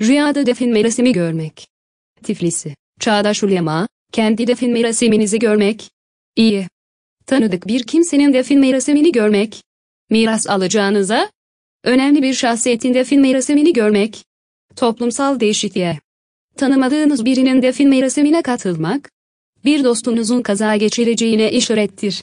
Rüyada defin merasimi görmek. Tiflisi. Çağdaş ulema, kendi defin merasiminizi görmek. İyi. Tanıdık bir kimsenin defin merasimini görmek. Miras alacağınıza, önemli bir şahsiyetin defin merasimini görmek. Toplumsal değişikliğe. Tanımadığınız birinin defin merasimine katılmak, bir dostunuzun kaza geçireceğine işarettir.